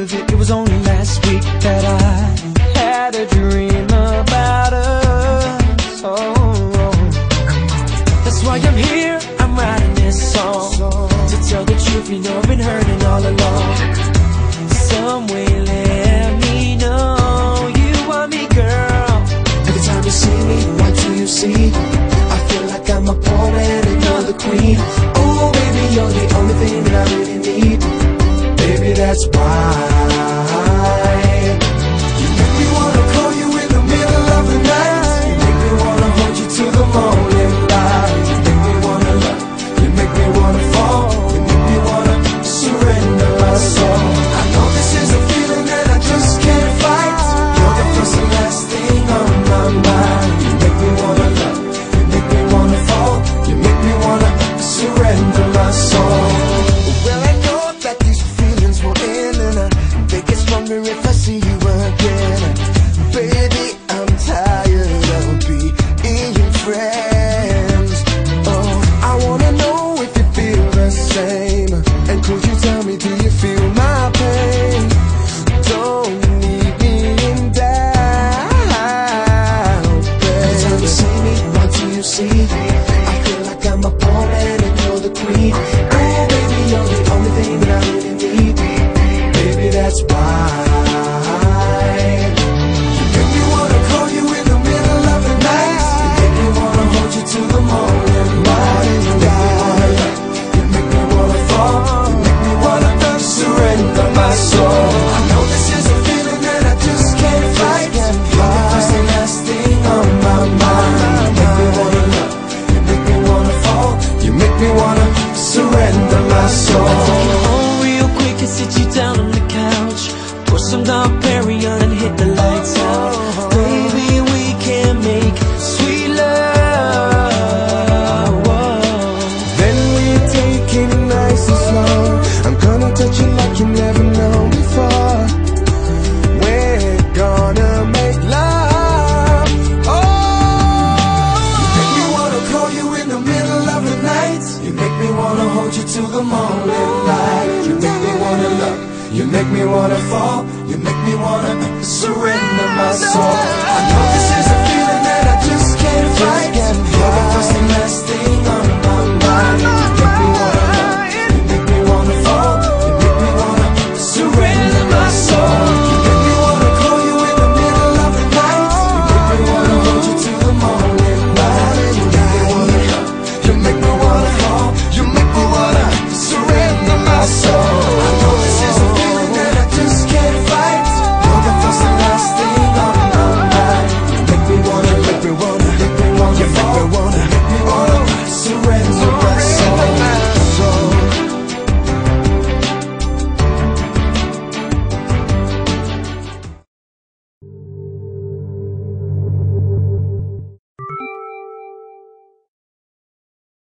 of it, it was only last week that I had a dream about us. Oh, oh, that's why I'm here. I'm writing this song to tell the truth. You know I've been hurting all along. Some way let me know you want me, girl. Every time you see me, what do you see? I feel like I'm a pawn and another queen. that's why. surrender my soul. Take you home real quick and sit you down on the couch. Pour some dark Perignon and hit the hold you to the morning light. You make me wanna love, you make me wanna fall You make me wanna surrender my soul. I know this is